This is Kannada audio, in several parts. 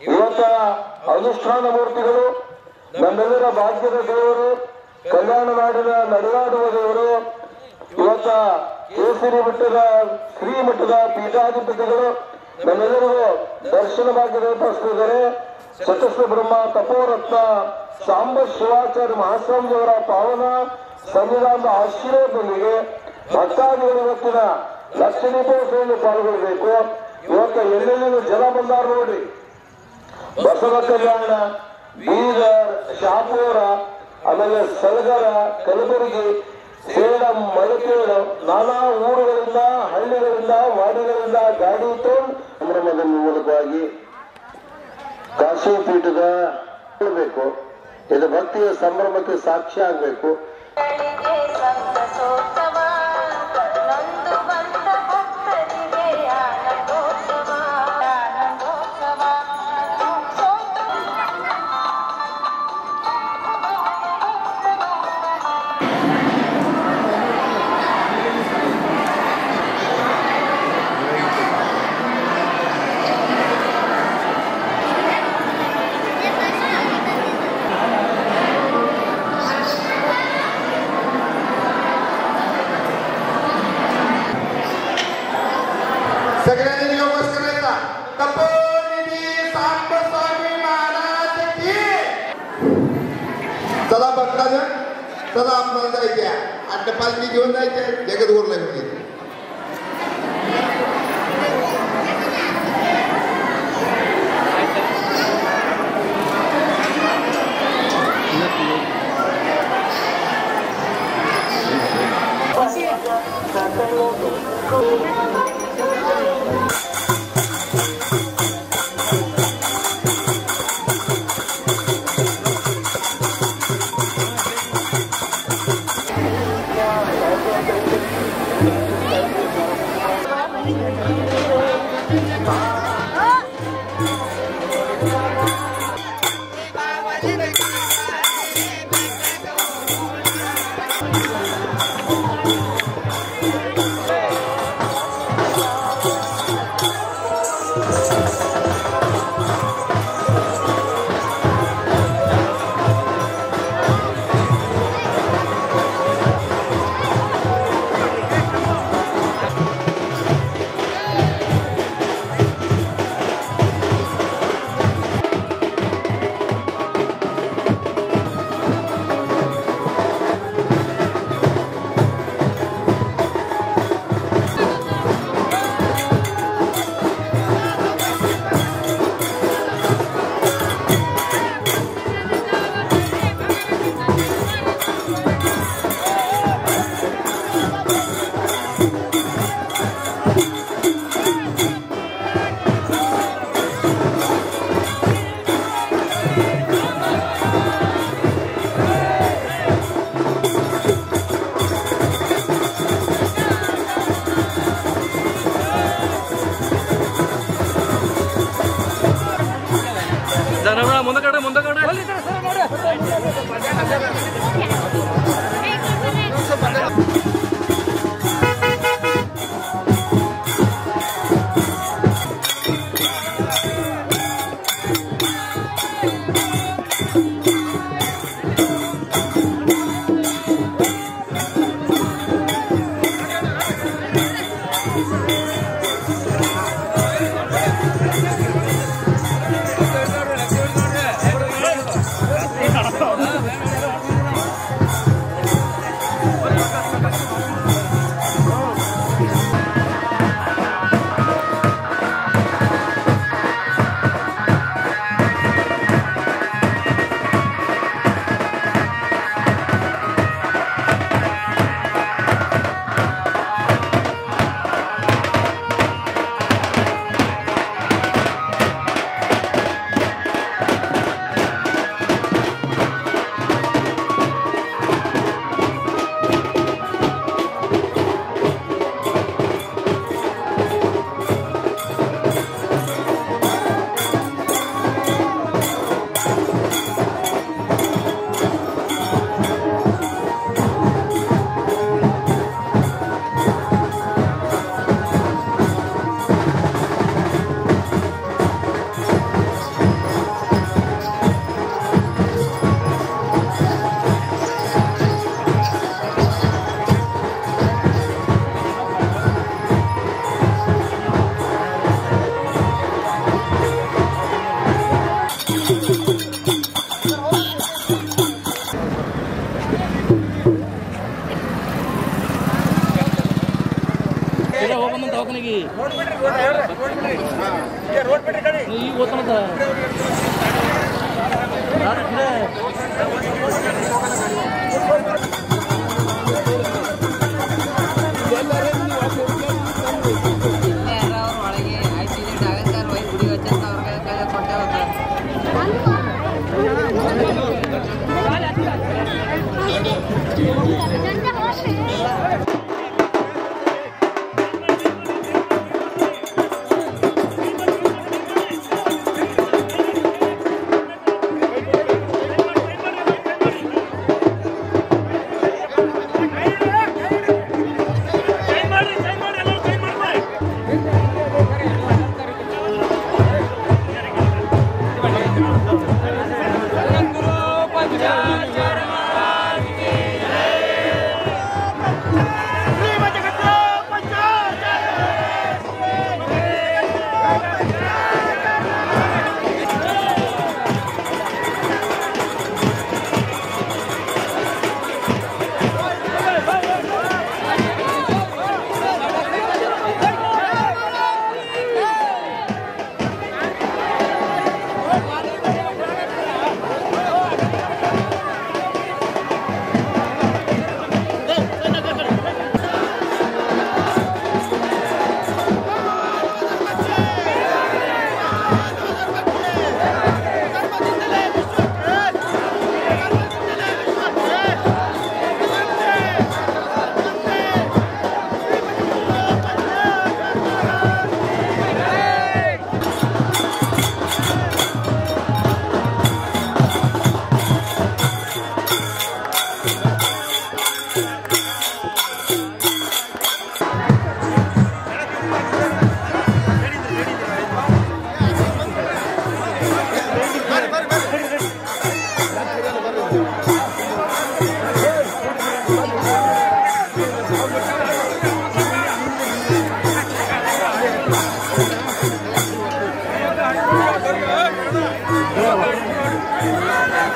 ಇವತ್ತ ಅನುಷ್ಠಾನ ಮೂರ್ತಿಗಳು, ನಮ್ಮೆಲ್ಲರ ಭಾಗ್ಯದ ದೇವರು, ಕಲ್ಯಾಣ ನಾಡಿನ ನಡೆದಾಡುವ ದೇವರು, ಇವತ್ತ ಕೇಸರಿ ಮಠದ ಶ್ರೀ ಮಠದ ಪೀಠಾಧಿಪತಿಗಳು, ನಮ್ಮೆಲ್ಲರಿಗೂ ದರ್ಶನ ಭಾಗ್ಯದ ಏರ್ಪಡಿಸ್ತಿದ್ದಾರೆ ಸತಸ್ವ ಬ್ರಹ್ಮ ತಪೋರತ್ನ ಸಾಂಬ ಶಿವಾಚಾರ್ಯ ಮಹಾಸ್ವಾಮಿಯವರ ಪಾವನ ಸಂವಿಧಾನದ ಆಶೀರ್ವಾದದೊಂದಿಗೆ ಭಕ್ತಾದಿಗಳು ಇವತ್ತಿನ ಲಕ್ಷ ದೀಪೋತ್ಸವದಲ್ಲಿ ಪಾಲ್ಗೊಳ್ಬೇಕು ಇವತ್ತ ಎಲ್ಲೆಲ್ಲಿಂದ ಜನ ಬಂದಾರ ನೋಡ್ರಿ ಬಸವ ಕಲ್ಯಾಣ ಬೀದರ್, ಶಾಪೂರ, ಆಮೇಲೆ ಸಲಗರ, ಕಲಬುರಗಿ, ಸೇಡಂ ಮಳಕೇಳು ನಾನಾ ಊರುಗಳಿಂದ, ಹಳ್ಳಿಗಳಿಂದ, ವಾಡಿಗಳಿಂದ ಗಾಡಿ ತಗೊಂಡು ಸಂಭ್ರಮದ ಮೂಲಕವಾಗಿ ಕಾಶಿ ಪೀಠದ ಇದು ಭಕ್ತಿಯ ಸಂಭ್ರಮಕ್ಕೆ ಸಾಕ್ಷಿ ಆಗ್ಬೇಕು. चला बघता चला आपल्याला जायचे आठ पालखी घेऊन जायच्या. जगत उरला म्हणजे 問題かから。ದವಾಖಾನಿಗೆ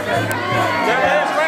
ಸಾಂಬ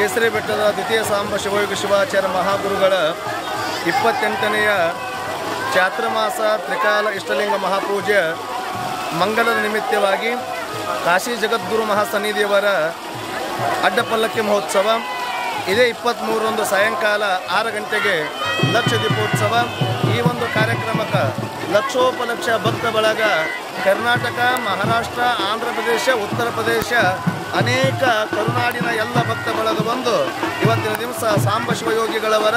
ಕೇಸರಿ ಬೆಟ್ಟದ ದ್ವಿತೀಯ ಸಾಂಬ ಶಿವಯೋಗ ಶಿವಾಚಾರ್ಯ ಮಹಾಗುರುಗಳ ಇಪ್ಪತ್ತೆಂಟನೆಯ ಚಾತ್ರಮಾಸ ತ್ರಿಕಾಲ ಇಷ್ಟಲಿಂಗ ಮಹಾಪೂಜೆ ಮಂಗಲದ ನಿಮಿತ್ತವಾಗಿ ಕಾಶಿ ಜಗದ್ಗುರು ಮಹಾಸನ್ನಿಧಿಯವರ ಅಡ್ಡಪಲ್ಲಕ್ಕಿ ಮಹೋತ್ಸವ, ಇದೇ ಇಪ್ಪತ್ತ್ಮೂರರಂದು ಸಾಯಂಕಾಲ ಆರು ಗಂಟೆಗೆ ಲಕ್ಷ ದೀಪೋತ್ಸವ. ಈ ಒಂದು ಕಾರ್ಯಕ್ರಮಕ್ಕೆ ಲಕ್ಷೋಪಲಕ್ಷ ಭಕ್ತ ಬಳಗ ಕರ್ನಾಟಕ, ಮಹಾರಾಷ್ಟ್ರ, ಆಂಧ್ರ ಪ್ರದೇಶ, ಉತ್ತರ ಪ್ರದೇಶ ಅನೇಕ ಕರುನಾಡಿನ ಎಲ್ಲ ಭಕ್ತ ಬಳಗ ಬಂದು ಇವತ್ತಿನ ದಿವಸ ಸಾಂಬ ಶಿವಯೋಗಿಗಳವರ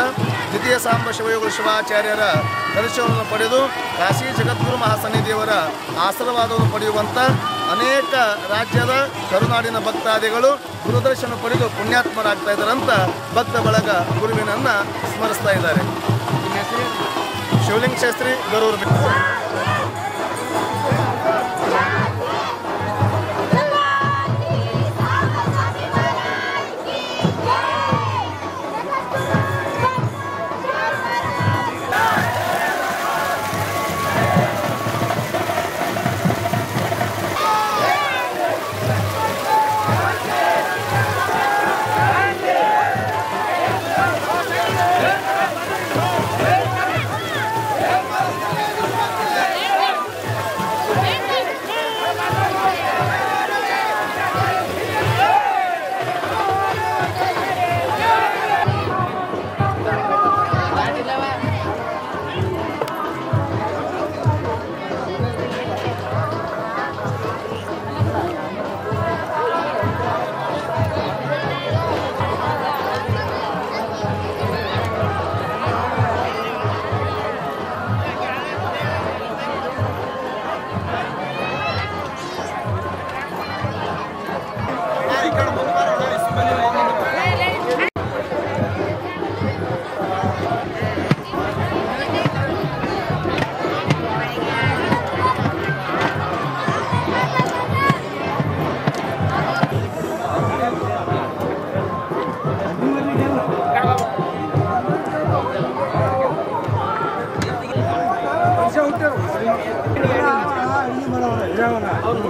ದ್ವಿತೀಯ ಸಾಂಬ ಶಿವಯೋಗ ಶಿವಾಚಾರ್ಯರ ದರ್ಶನವನ್ನು ಪಡೆದು ಕಾಶಿ ಜಗದ್ಗುರು ಮಹಾಸನ್ನಿಧಿಯವರ ಆಶೀರ್ವಾದವನ್ನು ಪಡೆಯುವಂಥ ಅನೇಕ ರಾಜ್ಯದ ಕರುನಾಡಿನ ಭಕ್ತಾದಿಗಳು ಗುರುದರ್ಶನ ಪಡೆದು ಪುಣ್ಯಾತ್ಮರಾಗ್ತಾ ಇದ್ದಾರಂತ ಭಕ್ತ ಬಳಗ ಗುರುವಿನನ್ನು ಸ್ಮರಿಸ್ತಾ ಇದ್ದಾರೆ. ಶಿವಲಿಂಗ ಶಾಸ್ತ್ರಿ ಗರೂರು ಬಿಟ್ಟು. ಅವ್ರು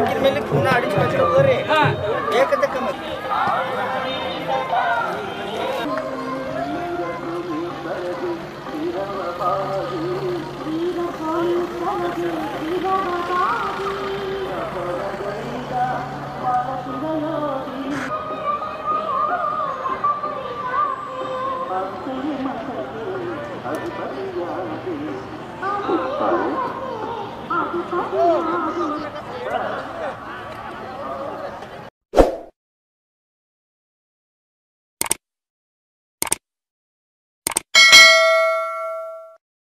ಇದ್ರ ಮೇಲೆ ಖೂನ ಏಕದಕ್ಕ